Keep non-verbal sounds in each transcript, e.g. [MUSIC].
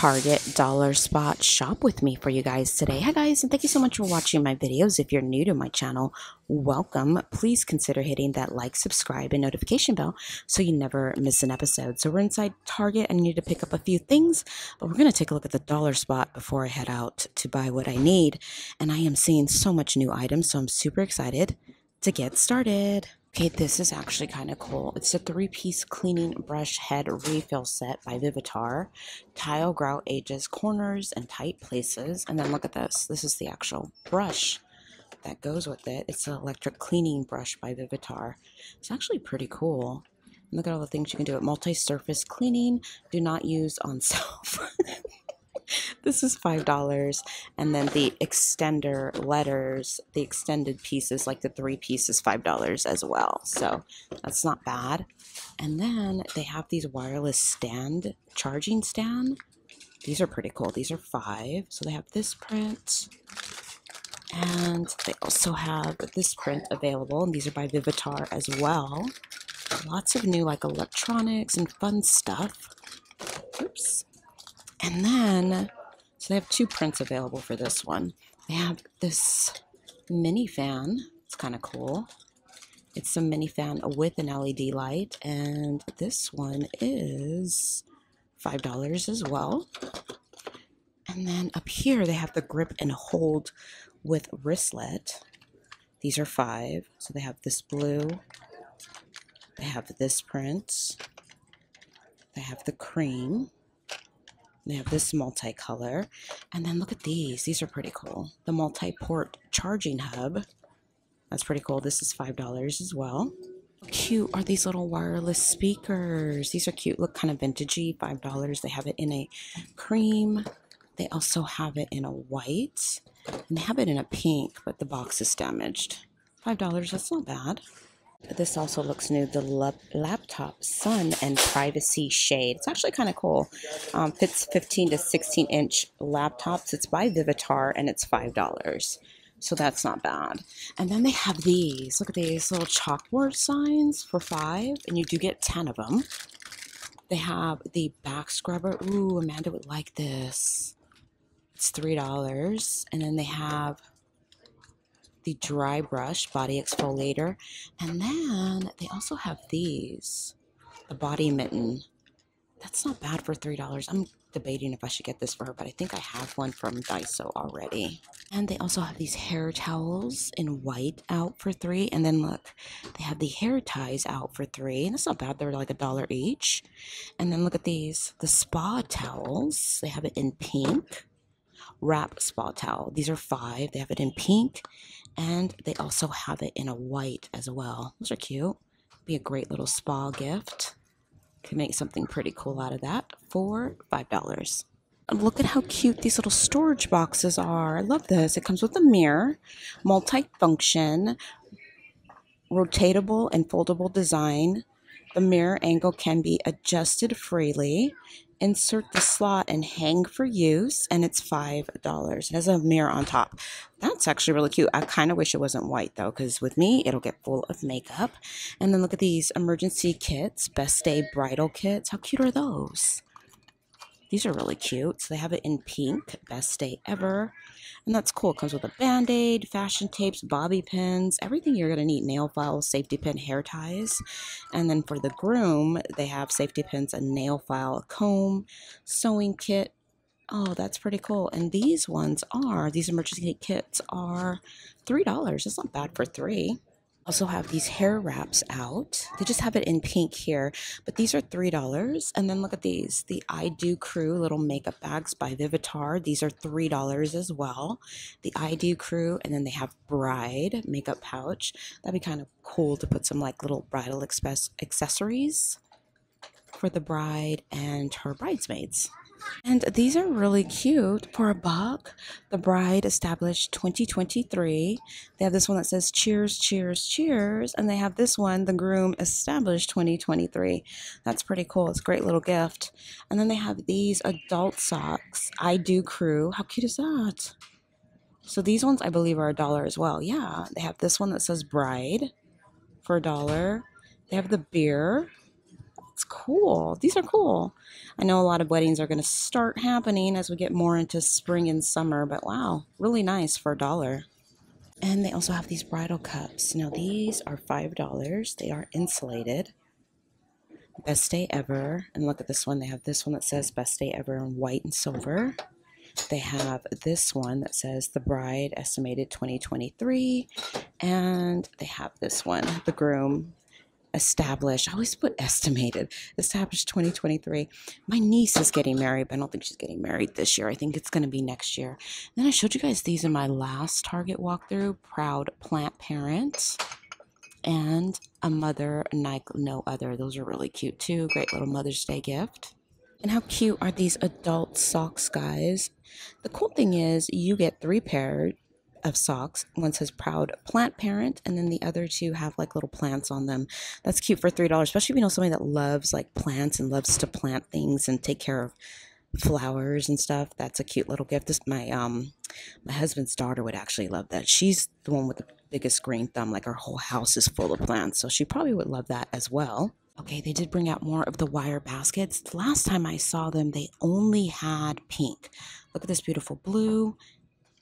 Target dollar spot shop with me for you guys today. Hi guys, and thank you so much for watching my videos. If you're new to my channel, welcome. Please consider hitting that like, subscribe, and notification bell so you never miss an episode. So we're inside Target. I need to pick up a few things, but we're going to take a look at the dollar spot before I head out to buy what I need. And I am seeing so much new items, so I'm super excited to get started. Okay, this is actually kind of cool. It's a three-piece cleaning brush head refill set by Vivitar. Tile grout edges, corners, and tight places. And then look at this. This is the actual brush that goes with it. It's an electric cleaning brush by Vivitar. It's actually pretty cool. Look at all the things you can do. Multi-surface cleaning. Do not use on [LAUGHS] self. This is five dollars and then the extender letters the extended pieces like the three pieces five dollars as well. So that's not bad. And then they have these wireless stand charging stand. These are pretty cool. These are five. So they have this print and they also have this print available and these are by vivitar as well. Lots of new like electronics and fun stuff. Oops and then, so they have two prints available for this one. They have this mini fan. It's kind of cool. It's a mini fan with an LED light, and this one is $5 as well. And then up here, they have the grip and hold with wristlet. These are five. So they have this blue. They have this print. They have the cream. They have this multicolor. And then look at these. These are pretty cool. The multi-port charging hub. That's pretty cool. This is $5 as well. Cute are these little wireless speakers. These are cute. Look kind of vintagey. $5. They have it in a cream. They also have it in a white. And they have it in a pink, but the box is damaged. $5. That's not bad. This also looks new. The laptop sun and privacy shade. It's actually kind of cool. Um, fits 15 to 16 inch laptops. It's by Vivitar and it's five dollars. So that's not bad. And then they have these. Look at these little chalkboard signs for five, and you do get 10 of them. They have the back scrubber. Ooh, Amanda would like this. It's $3. And then they have the dry brush body exfoliator. And then they also have these, the body mitten. That's not bad for $3. I'm debating if I should get this for her, but I think I have one from Daiso already. And they also have these hair towels in white out for three. And then look, they have the hair ties out for three. And that's not bad. They're like a dollar each. And then look at these, the spa towels. They have it in pink wrap spa towel. These are five. They have it in pink and they also have it in a white as well. Those are cute. Be a great little spa gift. Can make something pretty cool out of that for $5. Look at how cute these little storage boxes are. I love this. It comes with a mirror, multi-function, rotatable and foldable design. The mirror angle can be adjusted freely insert the slot and hang for use and it's five dollars. It has a mirror on top. That's actually really cute. I kind of wish it wasn't white though because with me it'll get full of makeup. And then look at these emergency kits best day bridal kits. How cute are those these are really cute so they have it in pink best day ever and that's cool. It comes with a band-aid, fashion tapes, bobby pins, everything you're going to need. Nail files, safety pin, hair ties. And then for the groom, they have safety pins, a nail file, a comb, sewing kit. Oh, that's pretty cool. And these ones are, these emergency kits are $3. It's not bad for three also have these hair wraps out. They just have it in pink here, but these are $3. And then look at these, the I Do Crew little makeup bags by Vivitar. These are $3 as well. The I Do Crew, and then they have Bride makeup pouch. That'd be kind of cool to put some like little bridal express accessories for the bride and her bridesmaids. And these are really cute for a buck. The Bride established 2023. They have this one that says cheers, cheers, cheers. And they have this one, the groom established 2023. That's pretty cool. It's a great little gift. And then they have these adult socks. I do crew. How cute is that? So these ones I believe are a dollar as well. Yeah. They have this one that says bride for a dollar. They have the beer cool. These are cool. I know a lot of weddings are going to start happening as we get more into spring and summer, but wow, really nice for a dollar. And they also have these bridal cups. Now, these are $5. They are insulated. Best day ever. And look at this one. They have this one that says best day ever in white and silver. They have this one that says the bride estimated 2023. And they have this one, the groom established. I always put estimated, established 2023. My niece is getting married, but I don't think she's getting married this year. I think it's going to be next year. then I showed you guys these in my last Target walkthrough. Proud plant parent and a mother like no other. Those are really cute too. Great little Mother's Day gift. And how cute are these adult socks, guys? The cool thing is you get three pairs of socks. One says proud plant parent, and then the other two have like little plants on them. That's cute for $3, especially if you know somebody that loves like plants and loves to plant things and take care of flowers and stuff. That's a cute little gift. This my um my husband's daughter would actually love that. She's the one with the biggest green thumb, like her whole house is full of plants. So she probably would love that as well. Okay, they did bring out more of the wire baskets. The last time I saw them, they only had pink. Look at this beautiful blue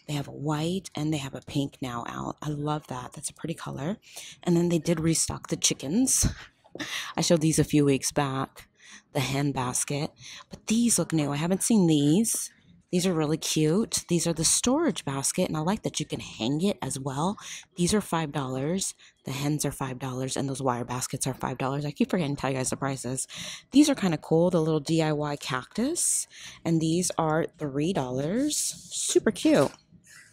they have a white and they have a pink now out. I love that. That's a pretty color. And then they did restock the chickens. [LAUGHS] I showed these a few weeks back, the hen basket. But these look new. I haven't seen these. These are really cute. These are the storage basket, and I like that you can hang it as well. These are $5. The hens are $5, and those wire baskets are $5. I keep forgetting to tell you guys the prices. These are kind of cool, the little DIY cactus, and these are $3. Super cute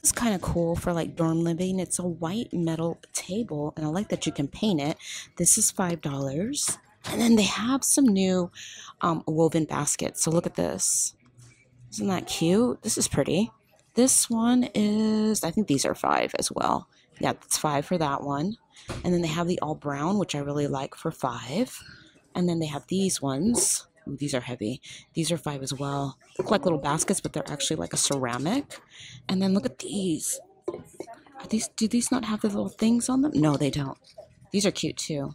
is kind of cool for like dorm living. It's a white metal table, and I like that you can paint it. This is $5. And then they have some new um, woven baskets. So look at this. Isn't that cute? This is pretty. This one is, I think these are five as well. Yeah, it's five for that one. And then they have the all brown, which I really like for five. And then they have these ones. Ooh, these are heavy. These are five as well. Look like little baskets, but they're actually like a ceramic. And then look at these. Are these do these not have the little things on them? No, they don't. These are cute too.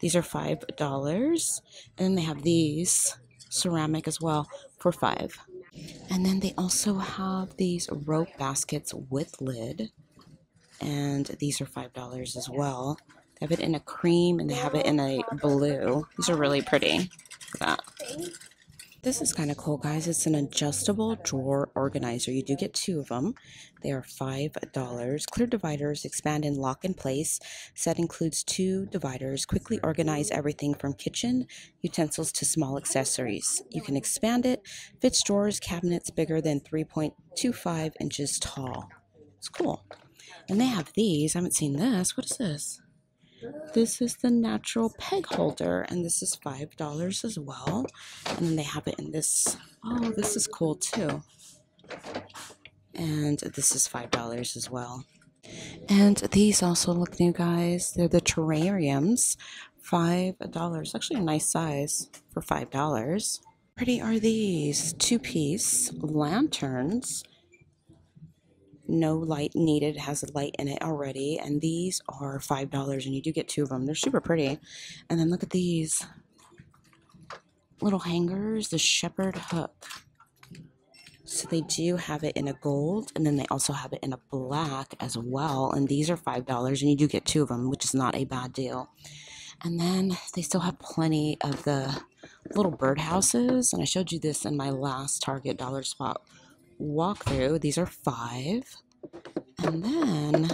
These are five dollars. And then they have these ceramic as well for five. And then they also have these rope baskets with lid. And these are five dollars as well. They have it in a cream and they have it in a blue. These are really pretty that. This is kind of cool, guys. It's an adjustable drawer organizer. You do get two of them. They are $5. Clear dividers expand and lock in place. Set includes two dividers. Quickly organize everything from kitchen utensils to small accessories. You can expand it. Fits drawers, cabinets bigger than 3.25 inches tall. It's cool. And they have these. I haven't seen this. What is this? This is the natural peg holder, and this is $5 as well. And then they have it in this. Oh, this is cool too. And this is $5 as well. And these also look new, guys. They're the terrariums. $5. Actually, a nice size for $5. Pretty are these two piece lanterns no light needed has a light in it already and these are five dollars and you do get two of them they're super pretty. And then look at these little hangers the shepherd hook. So they do have it in a gold and then they also have it in a black as well and these are five dollars and you do get two of them which is not a bad deal. And then they still have plenty of the little birdhouses and i showed you this in my last target dollar spot walkthrough. These are five. And then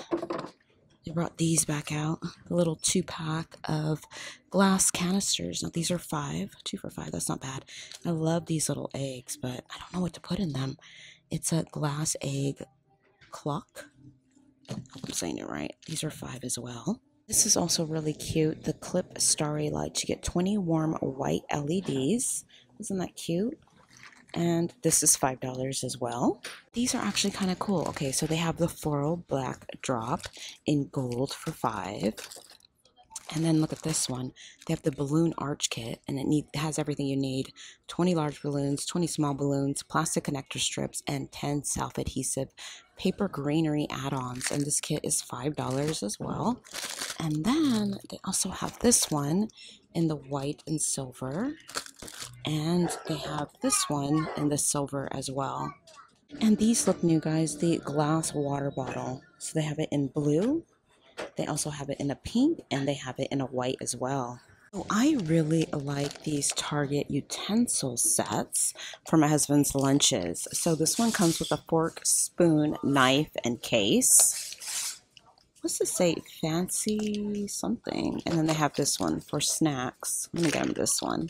they brought these back out. A little two pack of glass canisters. Now these are five. Two for five. That's not bad. I love these little eggs, but I don't know what to put in them. It's a glass egg clock. I'm saying it right. These are five as well. This is also really cute. The clip starry lights. You get 20 warm white LEDs. Isn't that cute? And this is five dollars as well these are actually kind of cool okay so they have the floral black drop in gold for five And then look at this one. They have the balloon arch kit, and it, need, has everything you need 20 large balloons, 20 small balloons, plastic connector strips, and 10 self adhesive paper greenery add ons. And this kit is $5 as well. And then they also have this one in the white and silver. And they have this one in the silver as well. And these look new, guys the glass water bottle. So they have it in blue, they also have it in a pink, and they have it in a white as well. Oh, I really like these Target utensil sets for my husband's lunches. So this one comes with a fork, spoon, knife, and case. What's this say? Fancy something. And then they have this one for snacks. Going to get him this one.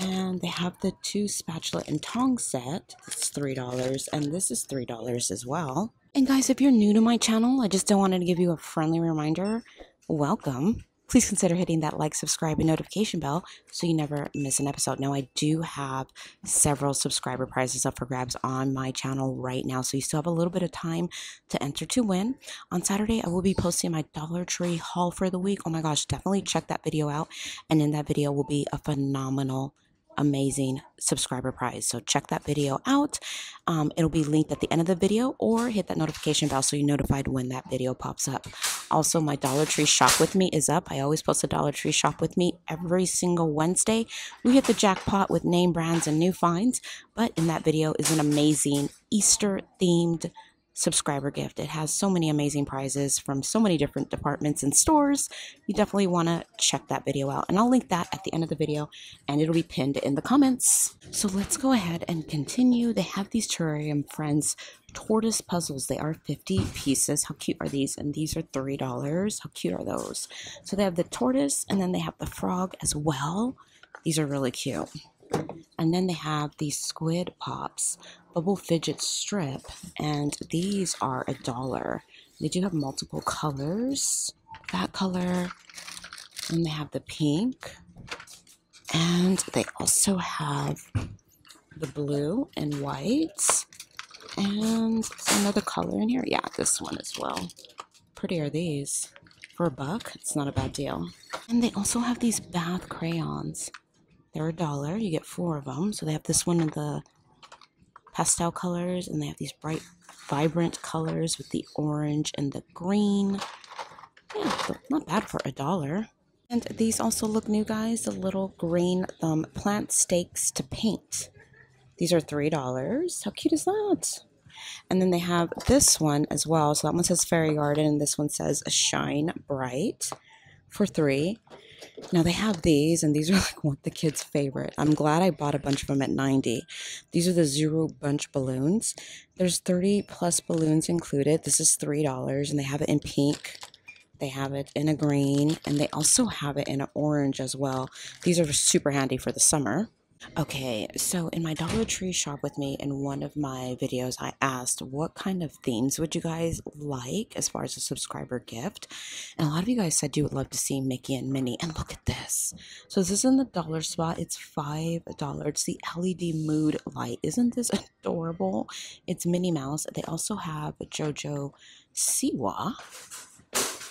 And they have the two spatula and tong set. It's $3. And this is $3 as well. And guys, if you're new to my channel, I just don't wanted to give you a friendly reminder. Welcome. Please consider hitting that like, subscribe, and notification bell so you never miss an episode. Now, I do have several subscriber prizes up for grabs on my channel right now, so you still have a little bit of time to enter to win. On Saturday, I will be posting my Dollar Tree haul for the week. Oh my gosh, definitely check that video out. And in that video will be a phenomenal amazing subscriber prize. So check that video out. Um, it'll be linked at the end of the video or hit that notification bell so you're notified when that video pops up. Also, my Dollar Tree shop with me is up. I always post a Dollar Tree shop with me every single Wednesday. We hit the jackpot with name brands and new finds, but in that video is an amazing Easter themed subscriber gift. It has so many amazing prizes from so many different departments and stores. You definitely want to check that video out. And I'll link that at the end of the video and it'll be pinned in the comments. So let's go ahead and continue. They have these Terrarium Friends tortoise puzzles. They are 50 pieces. How cute are these? And these are $3. How cute are those? So they have the tortoise and then they have the frog as well. These are really cute. And then they have these squid pops, bubble fidget strip, and these are a dollar. They do have multiple colors. That color, and they have the pink, and they also have the blue and white, and another color in here. Yeah, this one as well. Pretty are these. For a buck, it's not a bad deal. And they also have these bath crayons. They're a dollar. You get four of them. So they have this one in the pastel colors, and they have these bright, vibrant colors with the orange and the green. Yeah, not bad for a dollar. And these also look new, guys. The little green thumb plant stakes to paint. These are $3. How cute is that? And then they have this one as well. So that one says Fairy Garden, and this one says Shine Bright for three. Now they have these, and these are like what the kids' favorite. I'm glad I bought a bunch of them at 90. These are the Zuru bunch balloons. There's 30 plus balloons included. This is $3, and they have it in pink. They have it in a green, and they also have it in an orange as well. These are super handy for the summer. Okay, so in my Dollar Tree shop with me, in one of my videos, I asked what kind of themes would you guys like as far as a subscriber gift, and a lot of you guys said you would love to see Mickey and Minnie. And look at this. So this is in the dollar spot. It's five dollars. It's the LED mood light. Isn't this [LAUGHS] adorable? It's Minnie Mouse. They also have JoJo Siwa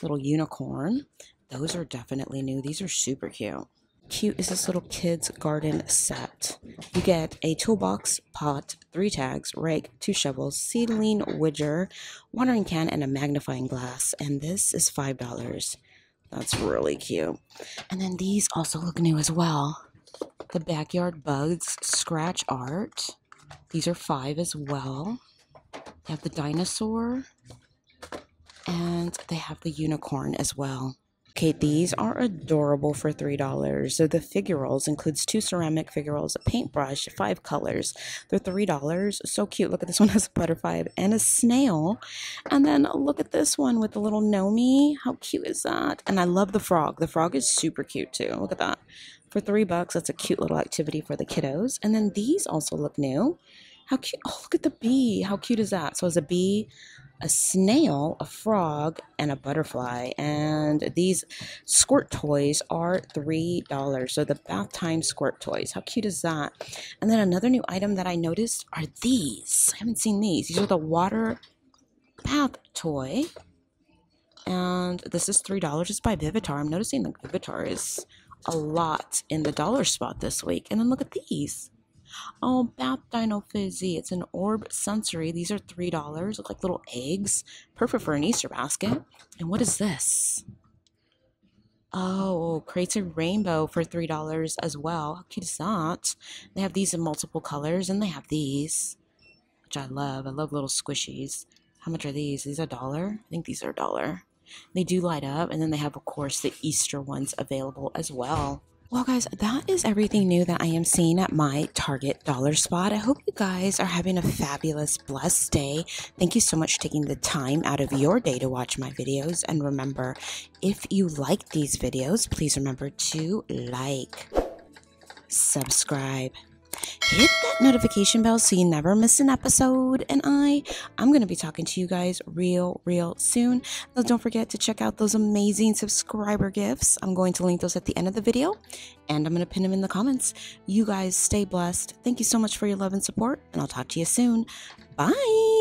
little unicorn. Those are definitely new. These are super cute cute is this little kids garden set. You get a toolbox, pot, three tags, rake, two shovels, seedling widger, watering can, and a magnifying glass. And this is $5. That's really cute. And then these also look new as well. The Backyard Bugs Scratch Art. These are five as well. They have the dinosaur. And they have the unicorn as well. Okay, these are adorable for $3. So the figurals includes two ceramic figurals, a paintbrush, five colors. They're $3. So cute. Look at this [LAUGHS] one has a butterfly and a snail. And then look at this one with the little Nomi. How cute is that? And I love the frog. The frog is super cute too. Look at that. For three bucks, that's a cute little activity for the kiddos. And then these also look new. How cute. Oh, look at the bee. How cute is that? So as a bee, a snail, a frog, and a butterfly. And these squirt toys are $3. So the bath time squirt toys. How cute is that? And then another new item that I noticed are these. I haven't seen these. These are the water bath toy. And this is $3. It's by Vivitar. I'm noticing that Vivitar is a lot in the dollar spot this week. And then look at these. Oh, Bath Dino Fizzy. It's an Orb Sensory. These are $3. Look like little eggs. Perfect for an Easter basket. And what is this? Oh, Crazy Rainbow for $3 as well. How cute is that? They have these in multiple colors and they have these, which I love. I love little squishies. How much are these? These are a dollar? I think these are a dollar. They do light up, and then they have, of course, the Easter ones available as well. Well, guys, that is everything new that I am seeing at my Target dollar spot. I hope you guys are having a fabulous, blessed day. Thank you so much for taking the time out of your day to watch my videos. And remember, if you like these videos, please remember to like, subscribe, hit that notification bell so you never miss an episode. And I, I'm going to be talking to you guys real, real soon. Now, don't forget to check out those amazing subscriber gifts. I'm going to link those at the end of the video and I'm going to pin them in the comments. You guys stay blessed. Thank you so much for your love and support, and I'll talk to you soon. Bye.